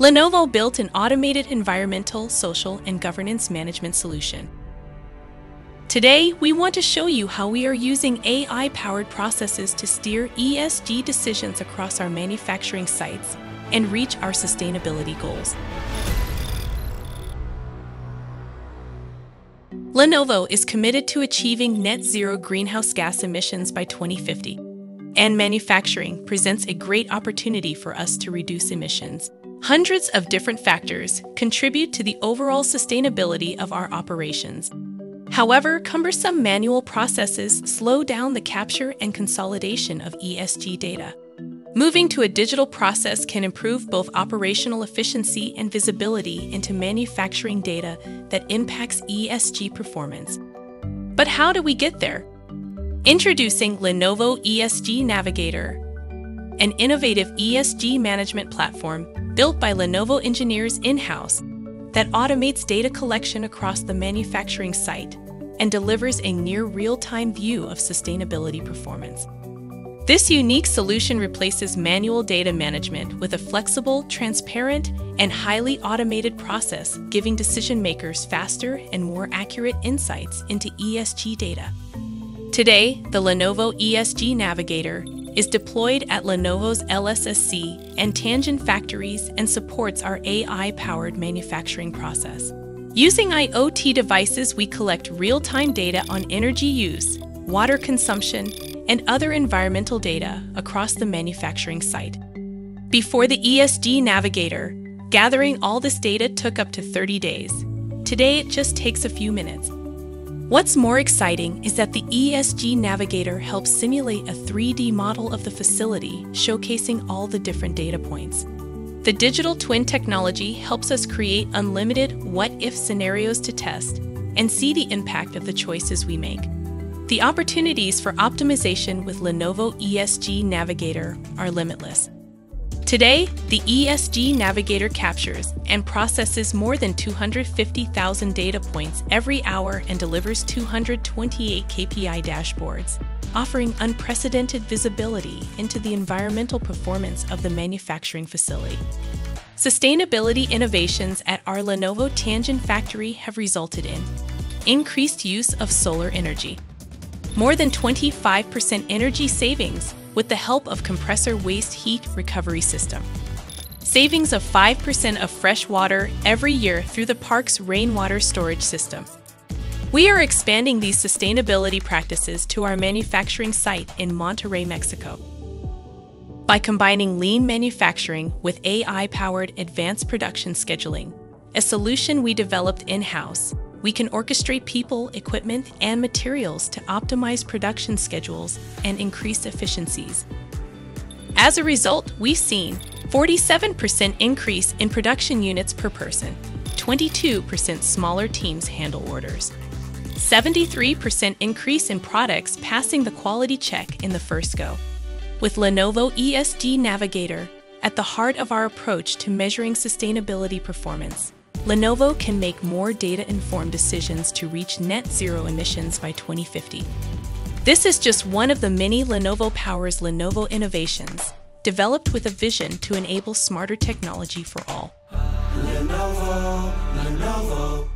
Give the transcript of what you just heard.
Lenovo built an automated environmental, social, and governance management solution. Today, we want to show you how we are using AI powered processes to steer ESG decisions across our manufacturing sites and reach our sustainability goals. Lenovo is committed to achieving net zero greenhouse gas emissions by 2050, and manufacturing presents a great opportunity for us to reduce emissions. Hundreds of different factors contribute to the overall sustainability of our operations. However, cumbersome manual processes slow down the capture and consolidation of ESG data. Moving to a digital process can improve both operational efficiency and visibility into manufacturing data that impacts ESG performance. But how do we get there? Introducing Lenovo ESG Navigator, an innovative ESG management platform built by Lenovo engineers in house that automates data collection across the manufacturing site and delivers a near real time view of sustainability performance. This unique solution replaces manual data management with a flexible, transparent, and highly automated process, giving decision makers faster and more accurate insights into ESG data. Today, the Lenovo ESG Navigator is deployed at Lenovo's LSSC and Tianjin factories and supports our AI powered manufacturing process. Using IoT devices, we collect real time data on energy use, water consumption, and other environmental data across the manufacturing site. Before the ESG Navigator, gathering all this data took up to 30 days. Today, it just takes a few minutes. What's more exciting is that the ESG Navigator helps simulate a 3D model of the facility, showcasing all the different data points. The digital twin technology helps us create unlimited what if scenarios to test and see the impact of the choices we make. The opportunities for optimization with Lenovo ESG Navigator are limitless. Today, the ESG Navigator captures and processes more than 250,000 data points every hour and delivers 228 KPI dashboards, offering unprecedented visibility into the environmental performance of the manufacturing facility. Sustainability innovations at our Lenovo Tianjin factory have resulted in increased use of solar energy more than 25% energy savings with the help of compressor waste heat recovery system. Savings of 5% of fresh water every year through the park's rainwater storage system. We are expanding these sustainability practices to our manufacturing site in Monterrey, Mexico. By combining lean manufacturing with AI powered advanced production scheduling, a solution we developed in house, we can orchestrate people, equipment, and materials to optimize production schedules and increase efficiencies. As a result, we've seen 47% increase in production units per person, 22% smaller teams handle orders, 73% increase in products passing the quality check in the first go. With Lenovo ESG Navigator at the heart of our approach to measuring sustainability performance, Lenovo can make more data informed decisions to reach net zero emissions by 2050. This is just one of the many Lenovo powers Lenovo innovations, developed with a vision to enable smarter technology for all. Lenovo, Lenovo.